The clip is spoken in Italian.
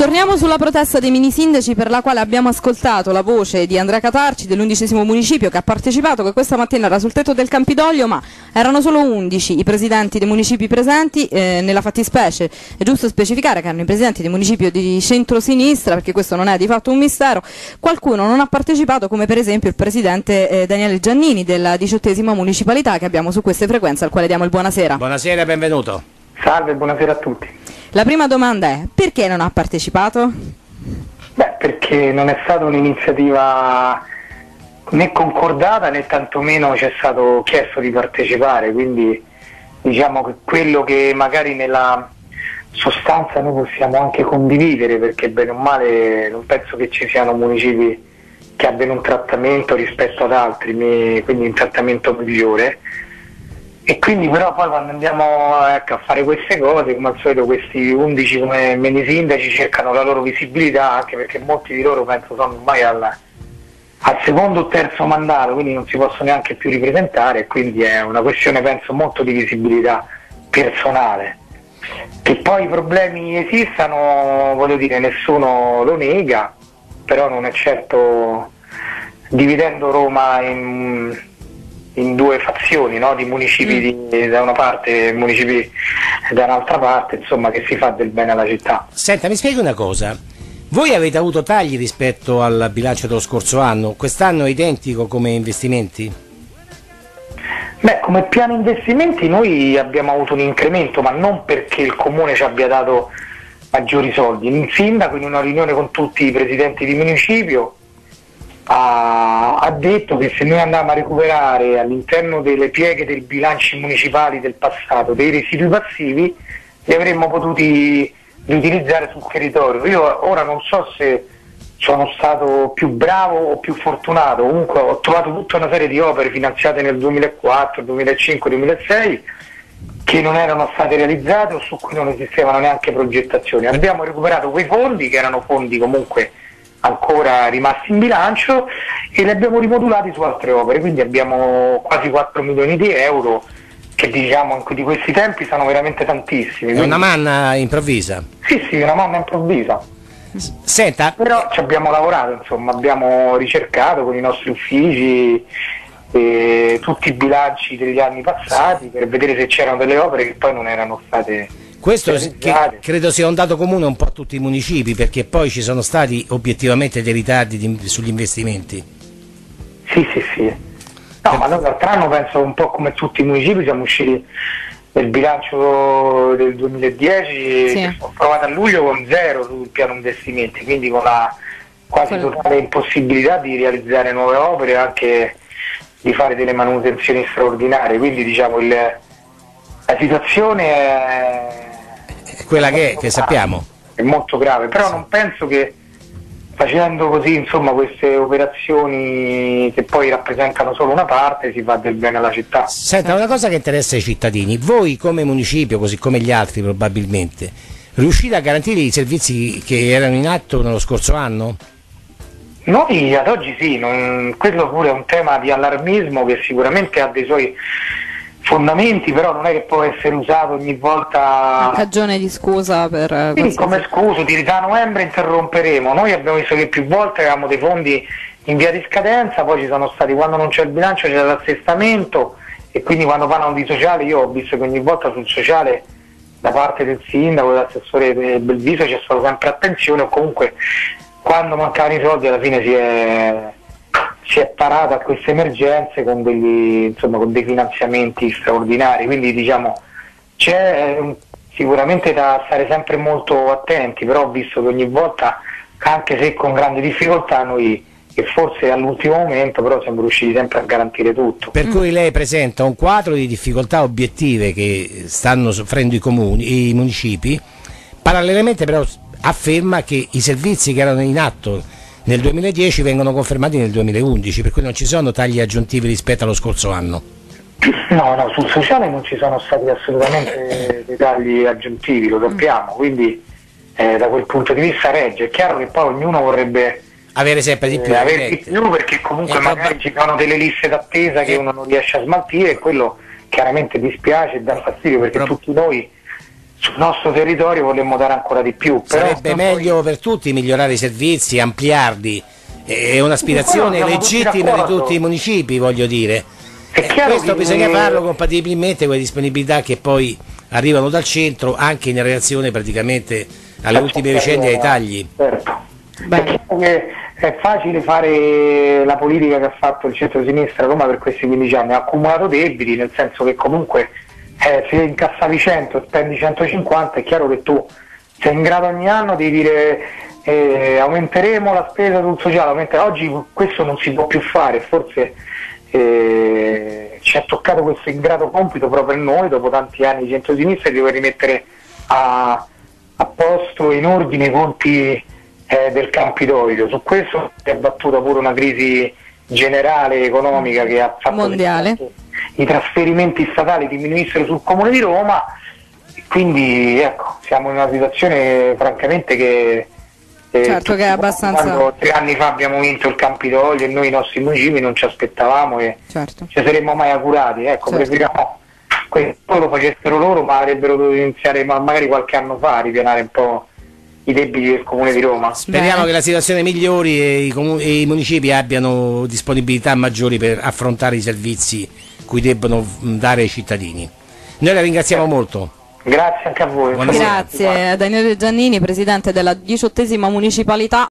Torniamo sulla protesta dei mini sindaci per la quale abbiamo ascoltato la voce di Andrea Catarci dell'undicesimo municipio che ha partecipato, che questa mattina era sul tetto del Campidoglio, ma erano solo 11 i presidenti dei municipi presenti, eh, nella fattispecie è giusto specificare che erano i presidenti dei municipi di centro-sinistra, perché questo non è di fatto un mistero, qualcuno non ha partecipato come per esempio il presidente eh, Daniele Giannini della diciottesima municipalità che abbiamo su queste frequenze al quale diamo il buonasera. Buonasera e benvenuto. Salve, buonasera a tutti. La prima domanda è perché non ha partecipato? Beh, perché non è stata un'iniziativa né concordata né tantomeno ci è stato chiesto di partecipare, quindi diciamo che quello che magari nella sostanza noi possiamo anche condividere, perché bene o male non penso che ci siano municipi che abbiano un trattamento rispetto ad altri, quindi un trattamento migliore e quindi però poi quando andiamo ecco, a fare queste cose, come al solito questi 11 come mini sindaci cercano la loro visibilità, anche perché molti di loro penso sono ormai al, al secondo o terzo mandato, quindi non si possono neanche più ripresentare, quindi è una questione penso molto di visibilità personale. Che poi i problemi esistano, voglio dire, nessuno lo nega, però non è certo dividendo Roma in in due fazioni no? di municipi mm. di, da una parte e municipi da un'altra parte, insomma che si fa del bene alla città. Senta, mi spieghi una cosa. Voi avete avuto tagli rispetto al bilancio dello scorso anno, quest'anno è identico come investimenti? Beh, come piano investimenti noi abbiamo avuto un incremento, ma non perché il comune ci abbia dato maggiori soldi. Il sindaco in una riunione con tutti i presidenti di municipio ha, ha, detto che se noi andiamo a recuperare all'interno delle pieghe dei bilanci municipali del passato dei residui passivi li avremmo potuti riutilizzare sul territorio. Io ora non so se sono stato più bravo o più fortunato, comunque ho trovato tutta una serie di opere finanziate nel 2004, 2005, 2006 che non erano state realizzate o su cui non esistevano neanche progettazioni. Abbiamo recuperato quei fondi che erano fondi comunque ancora rimasti in bilancio e li abbiamo rimodulati su altre opere, quindi abbiamo quasi 4 milioni di euro che diciamo di questi tempi sono veramente tantissimi. È una manna improvvisa? Sì, sì, una manna improvvisa. Senta. Però ci abbiamo lavorato, insomma, abbiamo ricercato con i nostri uffici eh, tutti i bilanci degli anni passati per vedere se c'erano delle opere che poi non erano state questo credo sia un dato comune un po' a tutti i municipi perché poi ci sono stati obiettivamente dei ritardi di, sugli investimenti. Sì, sì, sì. No, per... ma noi l'altro anno penso un po' come tutti i municipi siamo usciti nel bilancio del 2010, sì. ho provato a luglio con zero sul piano investimenti, quindi con la quasi totale impossibilità di realizzare nuove opere e anche di fare delle manutenzioni straordinarie, quindi diciamo il, la situazione è quella che, che sappiamo. È molto grave, però non penso che facendo così insomma, queste operazioni che poi rappresentano solo una parte si fa del bene alla città. Senta, una cosa che interessa ai cittadini, voi come municipio, così come gli altri probabilmente, riuscite a garantire i servizi che erano in atto nello scorso anno? Noi ad oggi sì, non, quello pure è un tema di allarmismo che sicuramente ha dei suoi fondamenti, però non è che può essere usato ogni volta. Cagione di scusa per. Sì, come scusa, di da novembre interromperemo. Noi abbiamo visto che più volte avevamo dei fondi in via di scadenza, poi ci sono stati quando non c'è il bilancio c'è l'assestamento e quindi quando parlano di sociale io ho visto che ogni volta sul sociale da parte del sindaco, dell'assessore Belviso c'è stata sempre attenzione o comunque quando mancavano i soldi alla fine si è si è parato a queste emergenze con, degli, insomma, con dei finanziamenti straordinari, quindi diciamo c'è eh, sicuramente da stare sempre molto attenti, però ho visto che ogni volta, anche se con grande difficoltà, noi e forse all'ultimo momento però siamo riusciti sempre a garantire tutto. Per cui lei presenta un quadro di difficoltà obiettive che stanno soffrendo i comuni, i municipi, parallelamente però afferma che i servizi che erano in atto nel 2010 vengono confermati nel 2011, per cui non ci sono tagli aggiuntivi rispetto allo scorso anno. No, no, sul sociale non ci sono stati assolutamente dei tagli aggiuntivi, lo sappiamo, quindi eh, da quel punto di vista regge. È chiaro che poi ognuno vorrebbe avere sempre di più, eh, avere di più perché comunque e magari ci sono delle liste d'attesa che uno non riesce a smaltire e quello chiaramente dispiace e dà fastidio perché tutti noi sul nostro territorio vorremmo dare ancora di più. Però Sarebbe meglio per tutti migliorare i servizi, ampliarli. È un'aspirazione tutti legittima di tutti i municipi, voglio dire. È E chiaro questo che- bisogna farlo compatibilmente con le disponibilità che poi arrivano dal centro, anche in relazione praticamente alle ultime vicende e ai tagli. Certo. Beh. È chiaro che è facile fare la politica che ha fatto il centro-sinistra a Roma per questi 15 anni, ha accumulato debiti, nel senso che comunque eh, se incassavi 100 e spendi 150 è chiaro che tu sei in grado ogni anno di dire eh, aumenteremo la spesa sul sociale, aumenta- oggi questo non si può più fare, forse eh, ci è toccato questo ingrato compito proprio a noi dopo tanti anni di centro-sinistra di dover rimettere a, a posto in ordine i conti eh, del Campidoglio. Su questo si è battuta pure una crisi generale economica che ha fatto Mondiale. che i trasferimenti statali diminuissero sul Comune di Roma e quindi ecco, siamo in una situazione francamente che eh, Certo che è abbastanza- quando tre anni fa abbiamo vinto il Campidoglio e noi i nostri municipi non ci aspettavamo e Certo. ci saremmo mai augurati, ecco, Certo. preferiamo questo lo facessero loro, ma avrebbero dovuto iniziare ma- magari qualche anno fa a ripianare un po' i debiti del Comune di Roma. Speriamo Bene. che la situazione migliori e i, e i municipi abbiano disponibilità maggiori per affrontare i servizi cui debbono mh, dare ai cittadini. Noi la ringraziamo molto. Grazie anche a voi. Buonasera. Grazie a Daniele Giannini, presidente della diciottesima municipalità